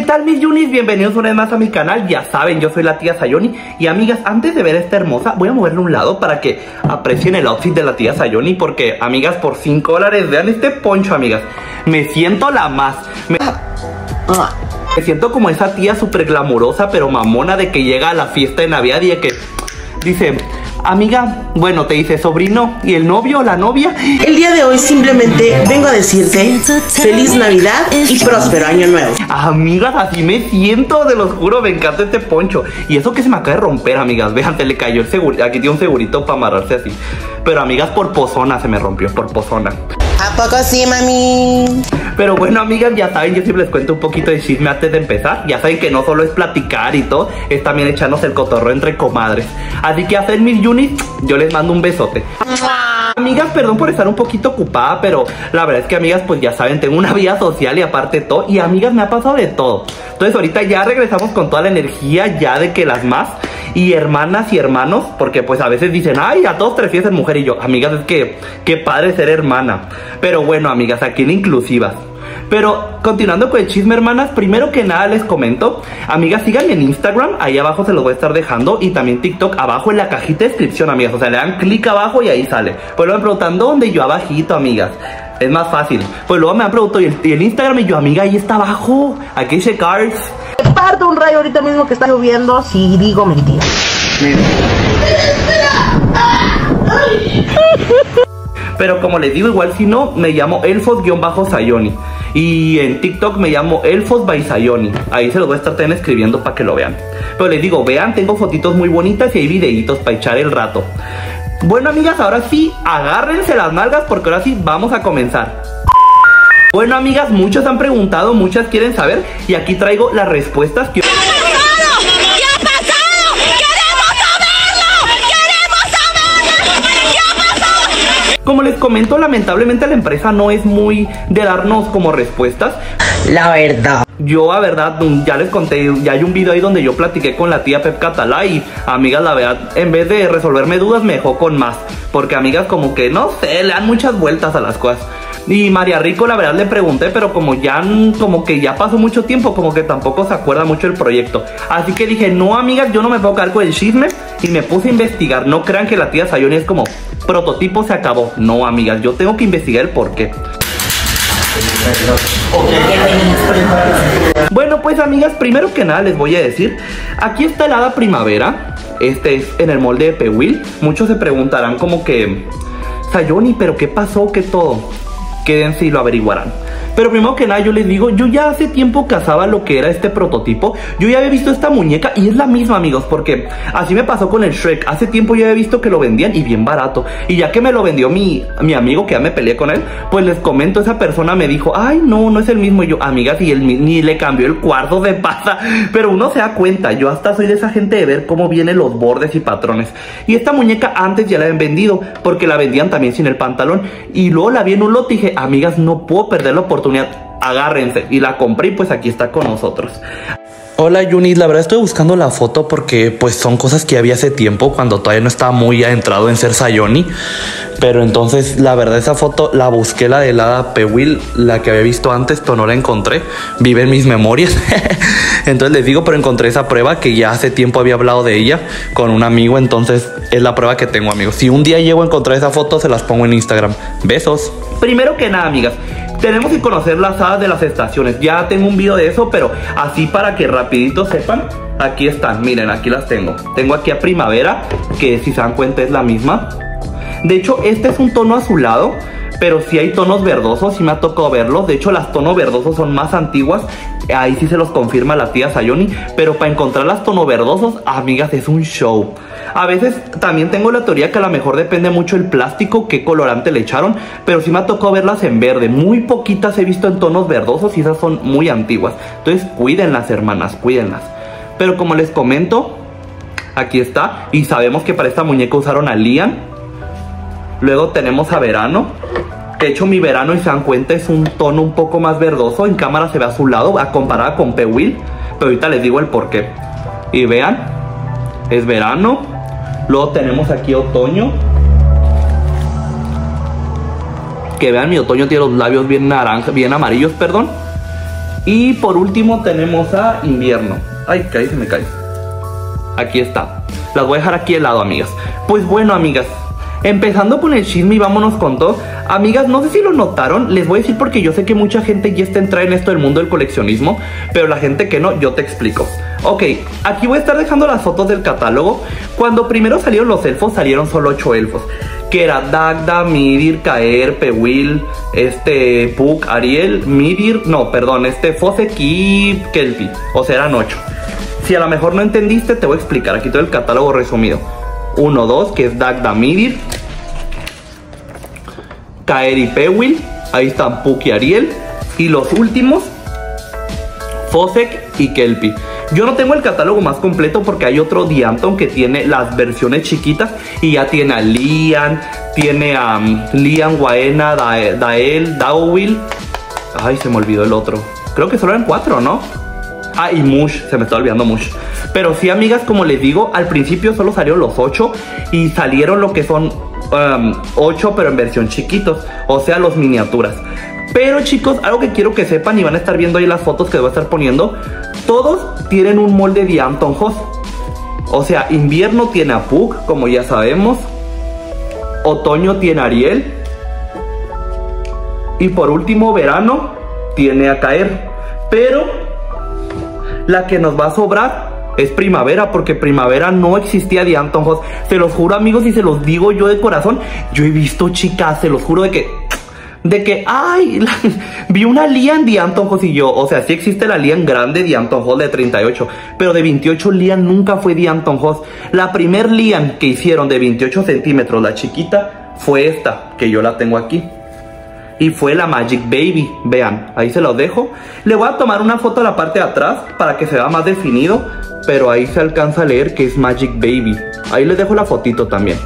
¿Qué tal mis Yunis? Bienvenidos una vez más a mi canal, ya saben, yo soy la tía Sayoni. Y amigas, antes de ver esta hermosa, voy a moverle un lado para que aprecien el outfit de la tía Sayoni Porque, amigas, por 5 dólares, vean este poncho, amigas. Me siento la más. Me, siento como esa tía súper glamurosa, pero mamona de que llega a la fiesta de Navidad y de que dice Amiga, bueno, te dice sobrino y el novio o la novia. El día de hoy simplemente vengo a decirte feliz Navidad y próspero año nuevo. Amigas, así me siento, de los juro, me encanta este poncho. Y eso que se me acaba de romper, amigas. Vean, se le cayó el seguro. Aquí tiene un segurito para amarrarse así. Pero amigas, por pozona se me rompió, por pozona. ¿A poco sí, mami? Pero bueno, amigas, ya saben, yo siempre les cuento un poquito de chisme antes de empezar. Ya saben que no solo es platicar y todo, es también echarnos el cotorro entre comadres. Así que hacen mis units, yo les mando un besote. Amigas, perdón por estar un poquito ocupada, pero la verdad es que amigas, pues ya saben, tengo una vida social y aparte todo. Y amigas, me ha pasado de todo. Entonces ahorita ya regresamos con toda la energía ya de que las más y hermanas y hermanos, porque pues a veces dicen, ay, a todos te refieres mujer y yo, amigas, es que qué padre ser hermana. Pero bueno, amigas, aquí en inclusivas. Pero continuando con el chisme, hermanas, primero que nada les comento, amigas, síganme en Instagram, ahí abajo se los voy a estar dejando, y también TikTok abajo en la cajita de descripción, amigas. O sea, le dan clic abajo y ahí sale. Pues luego me preguntan, ¿dónde? Yo abajito, amigas. Es más fácil. Pues luego me han preguntado, ¿y el, Instagram? Y yo, amiga, ahí está abajo. Aquí dice cards. Parto un rayo ahorita mismo que está lloviendo si digo mentira. Pero como les digo, igual si no, me llamo Elfos-Sayoni. Y en TikTok me llamo Elfos by Sayoni. Ahí se los voy a estar también escribiendo para que lo vean. Pero les digo, vean, tengo fotitos muy bonitas y hay videitos para echar el rato. Bueno, amigas, ahora sí, agárrense las nalgas porque ahora sí vamos a comenzar. Bueno, amigas, muchos han preguntado, muchas quieren saber y aquí traigo las respuestas que... Como les comento, lamentablemente la empresa no es muy de darnos como respuestas. La verdad. Yo, a verdad, ya les conté, ya hay un video ahí donde yo platiqué con la tía Pep Catalá y, amigas, la verdad, en vez de resolverme dudas, me dejó con más. Porque, amigas, como que, no sé, le dan muchas vueltas a las cosas. Y María Rico, la verdad, le pregunté, pero como ya, como que ya pasó mucho tiempo, como que tampoco se acuerda mucho del proyecto. Así que dije, no, amigas, yo no me puedo quedar con el chisme. Y me puse a investigar. No crean que la tía Sayoni es como, prototipo se acabó. No, amigas, yo tengo que investigar el por qué. Bueno, pues amigas, primero que nada les voy a decir, aquí está el hada primavera, este es en el molde de Pewil. Muchos se preguntarán como que, Sayoni, pero ¿qué pasó? ¿Qué todo? Quédense y lo averiguarán. Pero primero que nada yo les digo, yo ya hace tiempo cazaba lo que era este prototipo. Yo ya había visto esta muñeca y es la misma amigos, porque así me pasó con el Shrek. Hace tiempo yo había visto que lo vendían y bien barato. Y ya que me lo vendió mi, mi amigo, que ya me peleé con él, pues les comento, esa persona me dijo, ay no, no es el mismo. Y yo, amigas, y él ni le cambió el cuarto de pasa. Pero uno se da cuenta, yo hasta soy de esa gente de ver cómo vienen los bordes y patrones. Y esta muñeca antes ya la habían vendido, porque la vendían también sin el pantalón. Y luego la vi en un lote y dije, amigas, no puedo perder la oportunidad agárrense. Y la compré y pues aquí está con nosotros. Hola Yunis, la verdad estoy buscando la foto porque pues son cosas que había hace tiempo cuando todavía no estaba muy adentrado en ser Sayoni. Pero entonces la verdad esa foto la busqué la de la Pewil, la que había visto antes, pero no la encontré. Vive en mis memorias. entonces les digo, pero encontré esa prueba que ya hace tiempo había hablado de ella con un amigo, entonces es la prueba que tengo amigos. Si un día llego a encontrar esa foto se las pongo en Instagram. Besos. Primero que nada amigas, tenemos que conocer las hadas de las estaciones. Ya tengo un video de eso, pero así para que rapidito sepan. Aquí están, miren, aquí las tengo. Tengo aquí a primavera, que si se dan cuenta es la misma. De hecho, este es un tono azulado pero si hay tonos verdosos, sí me ha tocado verlos. De hecho, las tonos verdosos son más antiguas. Ahí sí se los confirma la tía Sayoni. Pero para encontrar las tonos verdosos, amigas, es un show. A veces también tengo la teoría que a lo mejor depende mucho el plástico, qué colorante le echaron. Pero sí me ha tocado verlas en verde. Muy poquitas he visto en tonos verdosos y esas son muy antiguas. Entonces, cuídenlas, hermanas, cuídenlas. Pero como les comento, aquí está. Y sabemos que para esta muñeca usaron a Lian. Luego tenemos a Verano. De hecho, mi verano, y se dan cuenta, es un tono un poco más verdoso. En cámara se ve azulado, a comparada con Pewil. Pero ahorita les digo el por qué. Y vean, es verano. Luego tenemos aquí otoño. Que vean, mi otoño tiene los labios bien naranjas, bien amarillos, perdón. Y por último tenemos a invierno. Ay, caí, se me cae. Aquí está. Las voy a dejar aquí al lado, amigas. Pues bueno, amigas. Empezando con el chisme y vámonos con todo. Amigas, no sé si lo notaron, les voy a decir porque yo sé que mucha gente ya está entrada en esto del mundo del coleccionismo, pero la gente que no, yo te explico. Ok, aquí voy a estar dejando las fotos del catálogo. Cuando primero salieron los elfos, salieron solo 8 elfos. Que era Dagda, Midir, Kaer, Pewil, este, Puck, Ariel, Midir, no, perdón, este, Fosek y. O sea, eran 8. Si a lo mejor no entendiste, te voy a explicar. Aquí todo el catálogo resumido. 1, 2, que es Dagda, Midir. Kaer y Pewil. Ahí están Puck y Ariel. Y los últimos, Fosek y Kelpie. Yo no tengo el catálogo más completo porque hay otro Dianton que tiene las versiones chiquitas y ya tiene a Lian, tiene a um, Lian, Waena, Dael, Dawil. Ay, se me olvidó el otro. Creo que solo eran cuatro, ¿no? Ah, y Mush, se me está olvidando Mush. Pero sí, amigas, como les digo, al principio solo salieron los ocho y salieron lo que son um, ocho, pero en versión chiquitos, o sea, los miniaturas. Pero chicos, algo que quiero que sepan y van a estar viendo ahí las fotos que voy a estar poniendo, todos tienen un molde de Anton. O sea, invierno tiene a Puck, como ya sabemos. Otoño tiene a Ariel. Y por último, verano tiene a Caer. Pero la que nos va a sobrar es primavera, porque primavera no existía de Anton Hoss. Se los juro, amigos, y se los digo yo de corazón. Yo he visto chicas, se los juro de que de que, ay, vi una Lian de Anton Hall y yo, o sea, sí existe la Lian grande de Anton Hall de 38, pero de 28 Lian nunca fue de Anton Hall. La primer Lian que hicieron de 28 centímetros, la chiquita, fue esta, que yo la tengo aquí. Y fue la Magic Baby, vean, ahí se los dejo. Le voy a tomar una foto a la parte de atrás para que se vea más definido, pero ahí se alcanza a leer que es Magic Baby. Ahí les dejo la fotito también.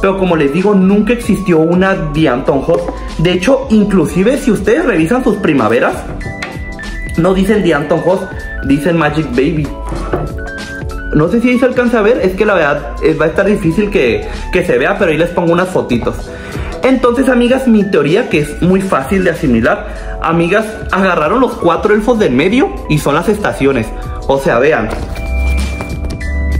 Pero como les digo, nunca existió una Dianton Hot. De hecho, inclusive si ustedes revisan sus primaveras, no dicen Dianton Hot, dicen Magic Baby. No sé si ahí se alcanza a ver, es que la verdad eh, va a estar difícil que, que se vea, pero ahí les pongo unas fotitos. Entonces, amigas, mi teoría, que es muy fácil de asimilar, amigas, agarraron los cuatro elfos del medio y son las estaciones. O sea, vean.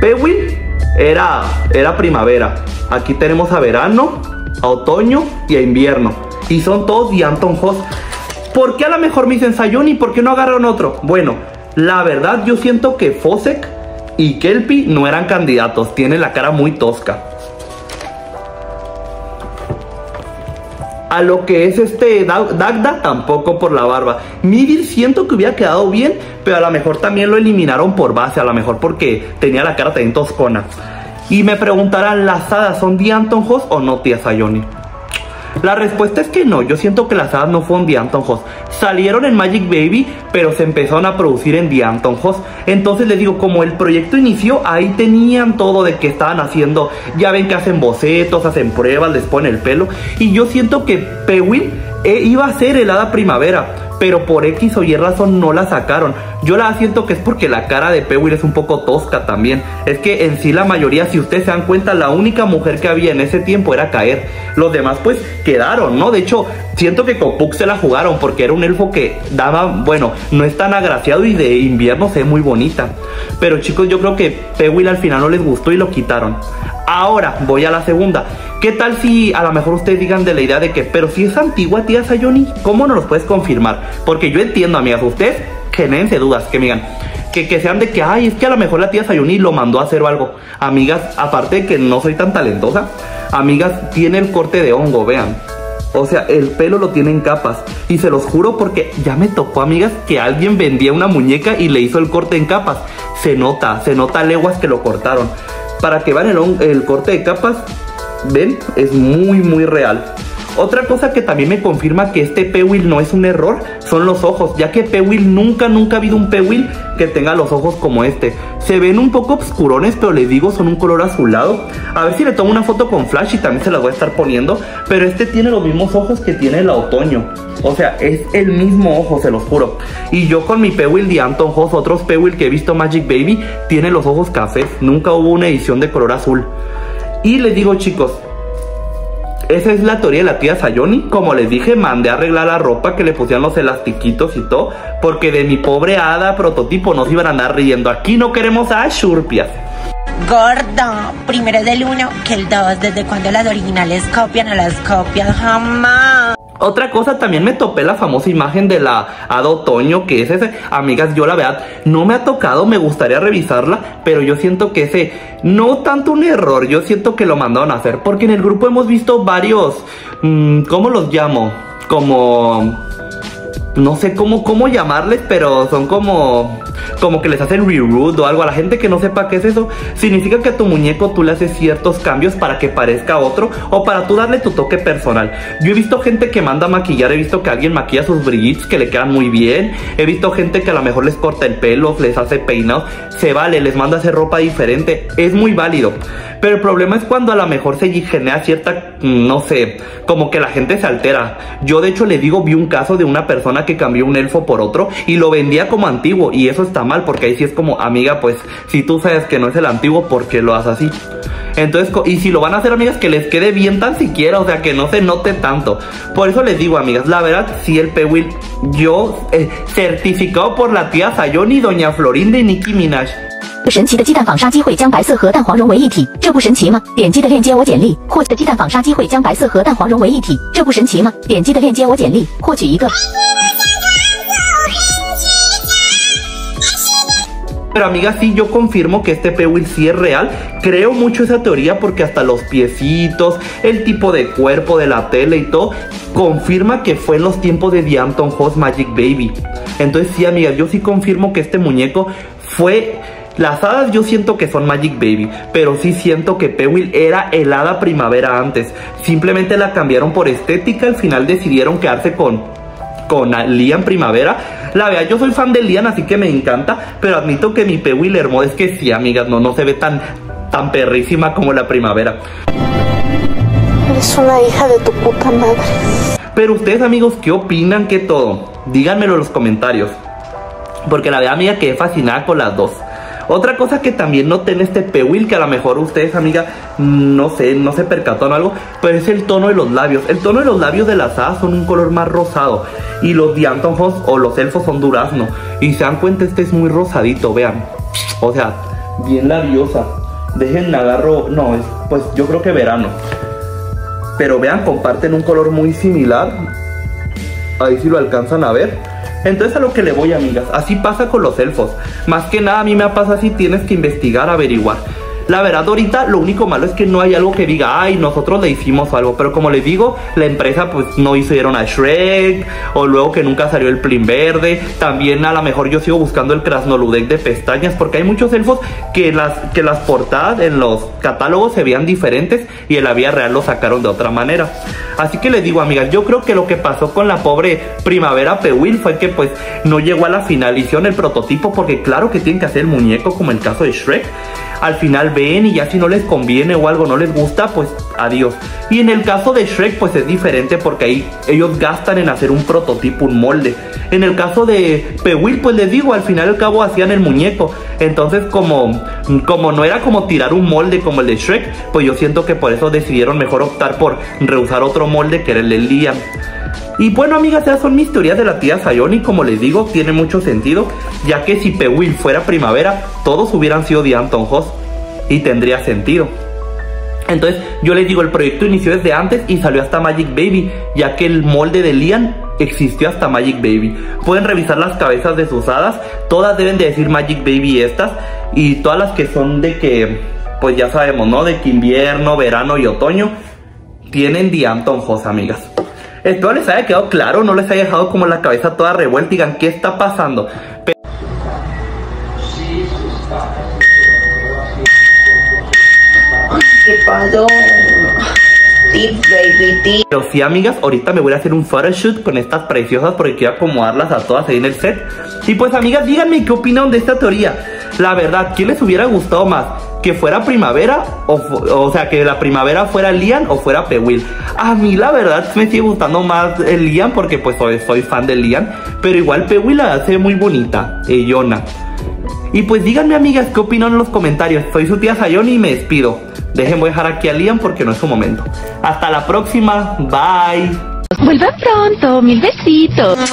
Pewin era, era primavera. Aquí tenemos a verano, a otoño y a invierno. Y son todos de Anton Hoss. ¿Por qué a lo mejor me dicen Sayoni? ¿Por qué no agarraron otro? Bueno, la verdad yo siento que Fosek y Kelpie no eran candidatos. Tienen la cara muy tosca. A lo que es este Dagda, tampoco por la barba. Midir siento que hubiera quedado bien, pero a lo mejor también lo eliminaron por base, a lo mejor porque tenía la cara también toscona. Y me preguntarán, ¿las hadas son de Anton Hoss o no, tía Sayoni? La respuesta es que no, yo siento que las hadas no fueron de Anton. Salieron en Magic Baby, pero se empezaron a producir en The Anton. Entonces les digo, como el proyecto inició, ahí tenían todo de que estaban haciendo. Ya ven que hacen bocetos, hacen pruebas, les ponen el pelo. Y yo siento que Pewin eh, iba a ser helada primavera pero por X o Y razón no la sacaron. Yo la siento que es porque la cara de Pewil es un poco tosca también. Es que en sí la mayoría, si ustedes se dan cuenta, la única mujer que había en ese tiempo era Caer. Los demás pues quedaron, ¿no? De hecho, siento que con se la jugaron porque era un elfo que daba, bueno, no es tan agraciado y de invierno se ve muy bonita. Pero chicos, yo creo que Pewil al final no les gustó y lo quitaron. Ahora voy a la segunda. ¿Qué tal si a lo mejor ustedes digan de la idea de que, pero si es antigua tía Sayoni, ¿cómo no los puedes confirmar? Porque yo entiendo, amigas, ustedes dudas, que me digan, que, que, sean de que, ay, es que a lo mejor la tía Sayoni lo mandó a hacer algo. Amigas, aparte de que no soy tan talentosa, amigas, tiene el corte de hongo, vean. O sea, el pelo lo tiene en capas. Y se los juro porque ya me tocó, amigas, que alguien vendía una muñeca y le hizo el corte en capas. Se nota, se nota leguas que lo cortaron para que vean el, el corte de capas, ven, es muy muy real. Otra cosa que también me confirma que este Pewil no es un error son los ojos, ya que Pewil nunca, nunca ha habido un Pewil que tenga los ojos como este. Se ven un poco oscurones, pero les digo, son un color azulado. A ver si le tomo una foto con flash y también se las voy a estar poniendo. Pero este tiene los mismos ojos que tiene el otoño. O sea, es el mismo ojo, se los juro. Y yo con mi Pewil de Anton Hoss, otros Pewil que he visto Magic Baby, tiene los ojos cafés. Nunca hubo una edición de color azul. Y les digo chicos, esa es la teoría de la tía Sayoni. Como les dije, mandé a arreglar la ropa, que le pusieran los elastiquitos y todo. Porque de mi pobre hada prototipo no se iban a andar riendo. Aquí no queremos a Shurpias. Gordo, primero es del 1 que el 2. ¿Desde cuando las originales copian a las copias? Jamás. Otra cosa, también me topé la famosa imagen de la Hada Otoño, que es ese. Amigas, yo la verdad no me ha tocado, me gustaría revisarla, pero yo siento que ese no tanto un error, yo siento que lo mandaron a hacer, porque en el grupo hemos visto varios, mmm, ¿cómo los llamo? Como no sé cómo, cómo llamarles, pero son como como que les hacen reroot o algo. A la gente que no sepa qué es eso, significa que a tu muñeco tú le haces ciertos cambios para que parezca otro o para tú darle tu toque personal. Yo he visto gente que manda a maquillar, he visto que alguien maquilla sus brillitos que le quedan muy bien. He visto gente que a lo mejor les corta el pelo, les hace peinados. Se vale, les manda a hacer ropa diferente. Es muy válido. Pero el problema es cuando a lo mejor se genera cierta, no sé, como que la gente se altera. Yo de hecho le digo, vi un caso de una persona que cambió un elfo por otro y lo vendía como antiguo y eso está mal porque ahí sí es como, amiga, pues si tú sabes que no es el antiguo, ¿por qué lo haces así? Entonces, y si lo van a hacer, amigas, que les quede bien tan siquiera, o sea, que no se note tanto. Por eso les digo, amigas, la verdad, si el Pewil, yo, eh, certificado por la tía Sayoni, doña Florinda y Nicki Minaj. 神奇的鸡蛋纺纱机会将白色和蛋黄融为一体，这不神奇吗？点击的链接我简历获取的鸡蛋纺纱机会将白色和蛋黄融为一体，这不神奇吗？点击的链接我简历获取一个。 Pero amiga, sí, yo confirmo que este Pewil sí es real. Creo mucho esa teoría porque hasta los piecitos, el tipo de cuerpo de la tele y todo, confirma que fue en los tiempos de The Host Magic Baby. Entonces sí, amiga, yo sí confirmo que este muñeco fue... Las hadas yo siento que son Magic Baby, pero sí siento que Pewil era el hada primavera antes. Simplemente la cambiaron por estética, al final decidieron quedarse con, con Lian Primavera. La verdad, yo soy fan de Lian, así que me encanta, pero admito que mi Pewil hermoso es que sí, amigas, no, no se ve tan, tan perrísima como la primavera. Eres una hija de tu puta madre. Pero ustedes, amigos, ¿qué opinan que todo? Díganmelo en los comentarios. Porque la verdad, amiga, quedé fascinada con las dos. Otra cosa que también noté en este Pewil, que a lo mejor ustedes, amiga, no sé, no se percataron algo, pero es el tono de los labios. El tono de los labios de las hadas son un color más rosado. Y los Dianton o los elfos son durazno. Y se dan cuenta, este es muy rosadito, vean. O sea, bien labiosa. Dejen agarro, no, es, pues yo creo que verano. Pero vean, comparten un color muy similar. Ahí sí lo alcanzan a ver. Entonces a lo que le voy, amigas, así pasa con los elfos. Más que nada a mí me pasa así, tienes que investigar, averiguar. La verdad ahorita lo único malo es que no hay algo que diga, ay, nosotros le hicimos algo. Pero como les digo, la empresa pues no hicieron a Shrek. O luego que nunca salió el Plin Verde. También a lo mejor yo sigo buscando el Krasnoludek de pestañas. Porque hay muchos elfos que las, que las portadas en los catálogos se veían diferentes. Y en la vida real lo sacaron de otra manera. Así que les digo, amigas, yo creo que lo que pasó con la pobre Primavera Pewil fue que pues no llegó a la finalización el prototipo. Porque claro que tienen que hacer el muñeco como el caso de Shrek al final ven y ya si no les conviene o algo no les gusta, pues adiós. Y en el caso de Shrek, pues es diferente porque ahí ellos gastan en hacer un prototipo, un molde. En el caso de Pewil, pues les digo, al final al cabo hacían el muñeco. Entonces, como, como no era como tirar un molde como el de Shrek, pues yo siento que por eso decidieron mejor optar por rehusar otro molde que era el de Liam. Y bueno, amigas, esas son mis teorías de la tía Sayoni. Como les digo, tiene mucho sentido, ya que si Pewil fuera primavera, todos hubieran sido de Anton Hoss y tendría sentido. Entonces, yo les digo, el proyecto inició desde antes y salió hasta Magic Baby, ya que el molde de Lian existió hasta Magic Baby. Pueden revisar las cabezas de sus hadas, todas deben de decir Magic Baby estas, y todas las que son de que, pues ya sabemos, ¿no? De que invierno, verano y otoño, tienen de Anton Hoss, amigas. Espero les haya quedado claro, no les haya dejado como la cabeza toda revuelta y digan, ¿qué está pasando? Pero... ¿Qué pasó? Tips, baby. Pero sí, amigas, ahorita me voy a hacer un photoshoot con estas preciosas porque quiero acomodarlas a todas ahí en el set. Y pues, amigas, díganme qué opinan de esta teoría. La verdad, ¿quién les hubiera gustado más? ¿Que fuera primavera? O, o sea, que la primavera fuera Lian o fuera Pewil. A mí, la verdad, me sigue gustando más el Lian porque pues soy, fan de Lian. Pero igual Pewil la hace muy bonita, Yona. Y pues díganme, amigas, qué opinan en los comentarios. Soy su tía Sayoni y me despido. Dejen, dejar aquí a Liam porque no es su momento. Hasta la próxima. Bye. Vuelvan pronto, mil besitos.